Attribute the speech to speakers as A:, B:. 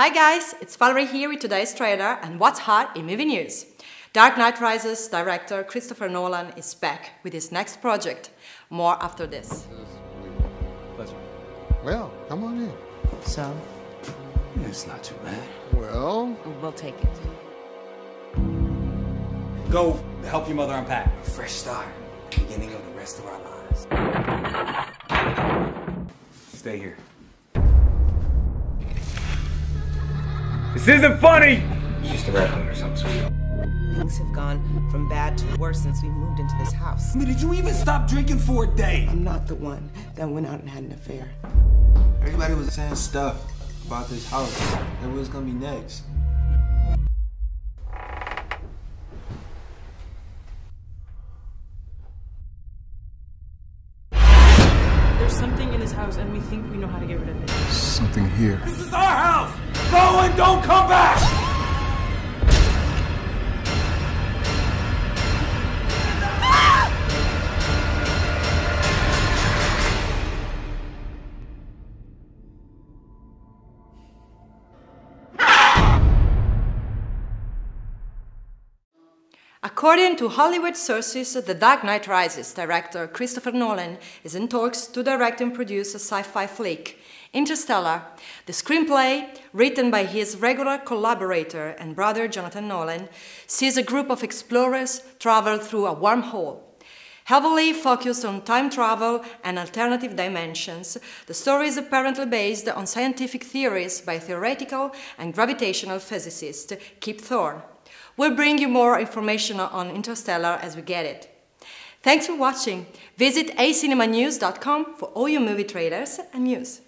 A: Hi guys, it's Valerie here with today's trailer and what's hot in movie news. Dark Knight Rises director Christopher Nolan is back with his next project. More after this.
B: Pleasure.
C: Well, come on in.
D: So,
B: It's not too bad.
C: Well,
D: we'll take it.
B: Go help your mother unpack. A fresh start. Beginning of the rest of our lives. Stay here. This isn't funny! It's just a rat or something, sweetheart.
D: Things have gone from bad to worse since we moved into this house.
B: I mean, did you even stop drinking for a day?
D: I'm not the one that went out and had an affair.
E: Everybody was saying stuff about this house and what's gonna be next.
F: There's something in this house, and we think we know how to get rid of it.
C: something here.
B: This is our house! Go and don't come back!
A: According to Hollywood sources, The Dark Knight Rises director Christopher Nolan is in talks to direct and produce a sci-fi flick, Interstellar. The screenplay, written by his regular collaborator and brother Jonathan Nolan, sees a group of explorers travel through a wormhole. Heavily focused on time travel and alternative dimensions, the story is apparently based on scientific theories by theoretical and gravitational physicist Kip Thorne. We'll bring you more information on Interstellar as we get it. Thanks for watching. Visit acinemanews.com for all your movie trailers and news.